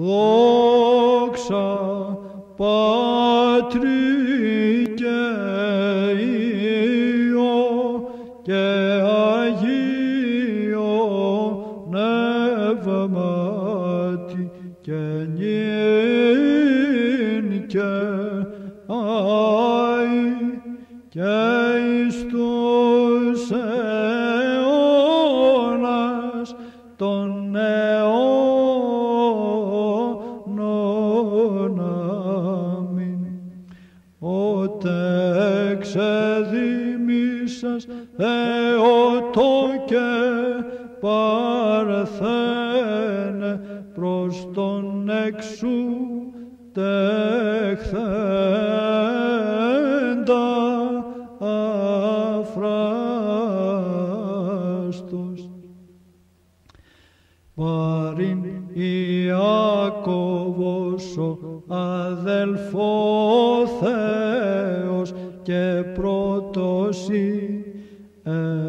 δόξα Πατρί και Υιό και Αγίο Θεότο και παρθένε προς τον εξού τεχθέντα αφράστος. Παρήν Ιακώβος ο αδελφός Θεός και πρώτος ιεράρχης.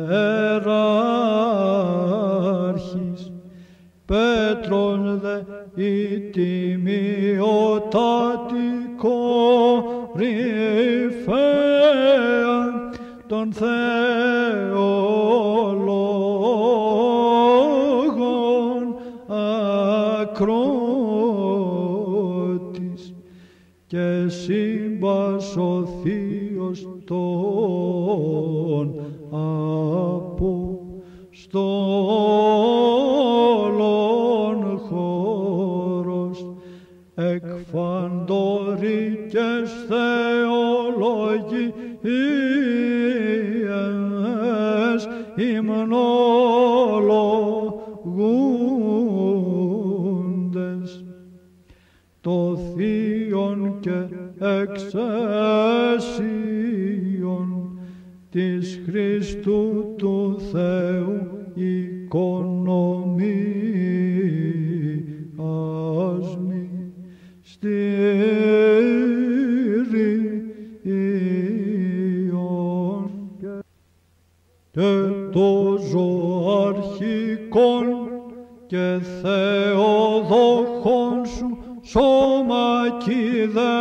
Κορυφαία των θεολόγων ακρότης και σύμπας ο Θείος των Αποστόλων εκφαντορικές θεολογίες υμνολογούντες το θείον και εξαίσιον της Χριστού του Θεού οικονομίας και Θεοδόχον σου σώμα κυδέψαντες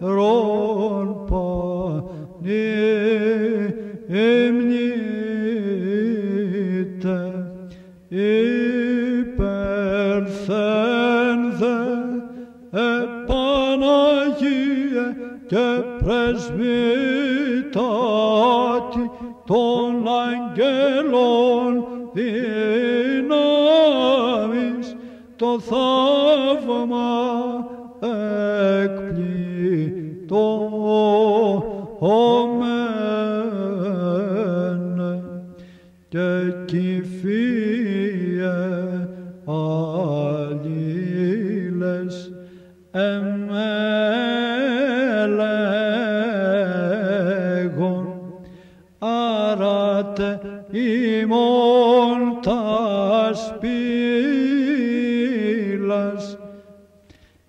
έχερον πανήμνητε υπερθένδε επαναγίε και πρεσβυτάτη των αγγέλων δυνάμεις το θαύμα εκπλητώμενε άρατε ημών τας πύλας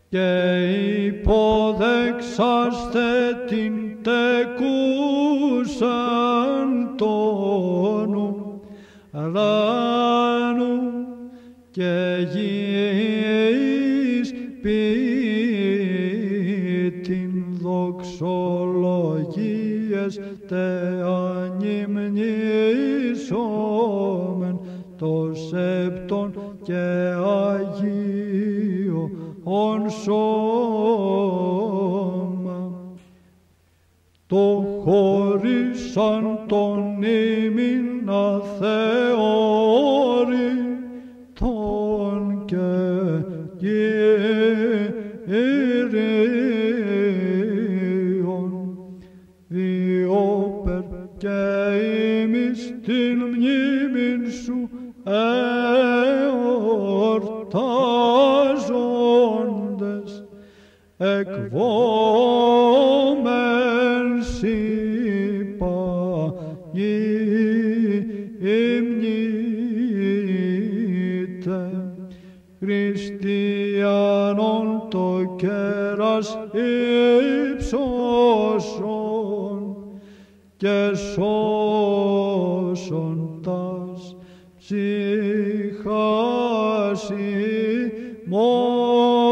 και υποδεξάστε την τεκούσαν τόνου ράνου και γης ποιητην δοξολογίες τε ανυμνήσομεν το σεπτον και Αγίο ον σώμα το χωρίσαν τον ήμιν αθεώρη ημις την μνήμην σου εορτάζοντες εκβόμεν σύπα υμνείτε Χριστιανών το κέρας ύψωσον και σώσον τας συχάσει μόνος